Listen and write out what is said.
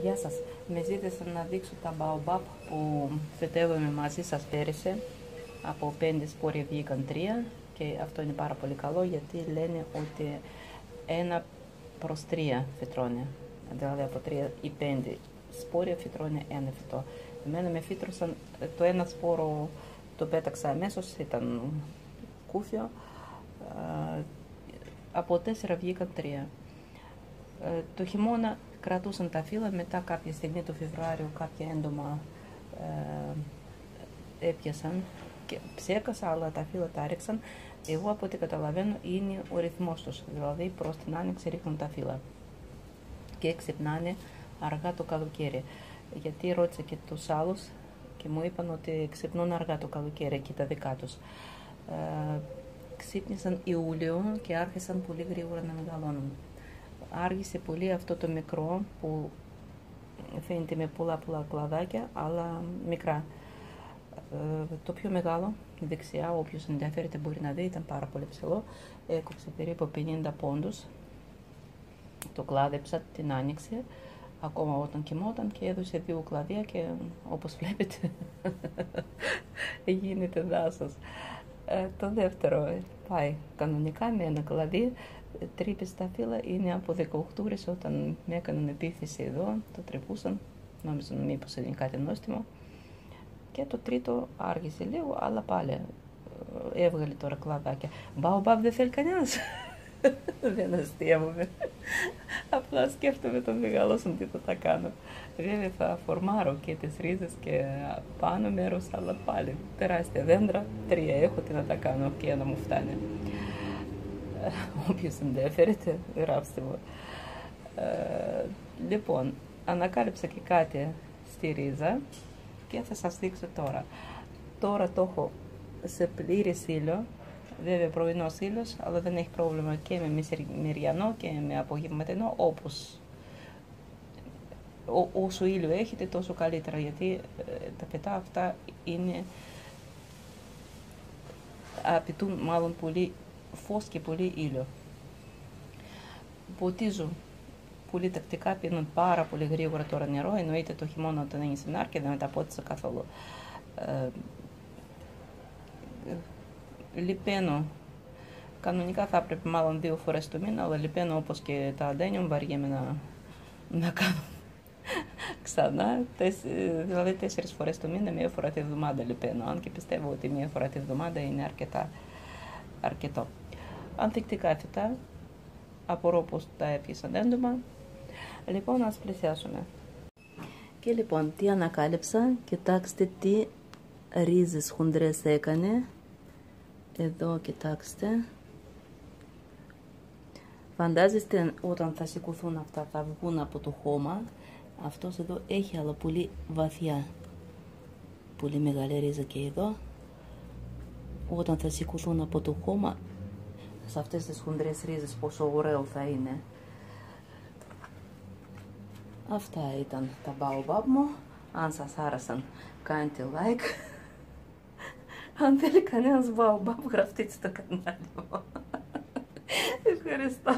Γεια σας. Με ζήτησαν να δείξω τα baobab που φετεύουμε μαζί σας πέρυσι. Από 5 σπόρια βγήκαν 3 και αυτό είναι πάρα πολύ καλό γιατί λένε ότι ένα προς 3 φυτρώνει. Δηλαδή από 3 ή 5 σπόρια φυτρώνει ένα φυτό. Εμένα με φύτρωσαν το ένα σπόρο το πέταξα αμέσως, ήταν κούφιο. Από 4 βγήκαν 3. Ε, το χειμώνα κρατούσαν τα φύλλα, μετά κάποια στιγμή το Φεβρουάριο κάποια έντομα ε, έπιασαν και ψέκασα, αλλά τα φύλλα τα έριξαν. Εγώ από ό,τι καταλαβαίνω είναι ο ρυθμός τους, δηλαδή προς την άνοιξη ρίχνουν τα φύλλα και ξυπνάνε αργά το καλοκαίρι. Γιατί ρώτησα και τους άλλους και μου είπαν ότι ξυπνούν αργά το καλοκαίρι και τα δικά τους. Ε, ξύπνησαν Ιούλιο και άρχισαν πολύ γρήγορα να μεγαλώνουν άργησε πολύ αυτό το μικρό που φαίνεται με πολλά πολλά κλαδάκια, αλλά μικρά. Ε, το πιο μεγάλο, δεξιά, όποιος ενδιαφέρεται μπορεί να δει, ήταν πάρα πολύ ψηλό. Έκοψε περίπου 50 πόντους. Το κλάδεψα, την άνοιξε, ακόμα όταν κοιμόταν και έδωσε δύο κλαδιά και όπως βλέπετε γίνεται δάσος. Ε, το δεύτερο πάει κανονικά με ένα κλαδί, τρύπες στα φύλλα είναι από 18 ώρες όταν με έκαναν επίθεση εδώ, το τρεπούσαν, νόμιζαν μήπως είναι κάτι νόστιμο. Και το τρίτο άργησε λίγο, αλλά πάλι ε, έβγαλε τώρα κλαδάκια. Μπαομπάβ δεν θέλει κανένας. δεν αστείευομαι. Απλά σκέφτομαι το μεγαλώσουν τι θα τα κάνω. Βέβαια θα φορμάρω και τις ρίζες και πάνω μέρος, αλλά πάλι τεράστια δέντρα, τρία έχω τι να τα κάνω και να μου φτάνει. Όποιος ενδιαφέρεται, γράψτε μου. Ε, λοιπόν, ανακάλυψα και κάτι στη ρίζα και θα σας δείξω τώρα. Τώρα το έχω σε πλήρη ήλιο, βέβαια πρωινό ήλιο, αλλά δεν έχει πρόβλημα και με μεσημεριανό και με απογευματινό, όπως όσο ήλιο έχετε τόσο καλύτερα, γιατί ε, τα πετά αυτά είναι απαιτούν μάλλον πολύ φως και πολύ ήλιο. Ποτίζω πολύ τακτικά, πίνουν πάρα πολύ γρήγορα τώρα νερό, εννοείται το χειμώνα όταν είναι στην άρκη δεν μεταπότισα καθόλου. Ε, λιπαίνω, κανονικά θα έπρεπε μάλλον δύο φορές το μήνα, αλλά λιπαίνω όπως και τα αντένιum βαριέμαι να, να κάνω ξανά, δηλαδή τέσσερις φορές το μήνα, μία φορά τη εβδομάδα λιπαίνω, αν και πιστεύω ότι μία φορά τη εβδομάδα είναι αρκετά, αρκετό ανθεκτικά φυτά. Απορώ πως τα έπιασαν έντομα. Λοιπόν, ας πλησιάσουμε. Και λοιπόν, τι ανακάλυψα; Κοιτάξτε τι ρίζες χοντρές έκανε. Εδώ, κοιτάξτε. Φαντάζεστε όταν θα σηκωθούν αυτά, θα βγουν από το χώμα. Αυτός εδώ έχει αλλά πολύ βαθιά. Πολύ μεγάλη ρίζα και εδώ. Όταν θα σηκωθούν από το χώμα σε αυτές τις χοντρές ρίζες πόσο ωραίο θα είναι. Αυτά ήταν τα baobab μου. Αν σας άρεσαν κάντε like. Αν θέλει κανένας baobab γραφτείτε στο κανάλι μου. Ευχαριστώ.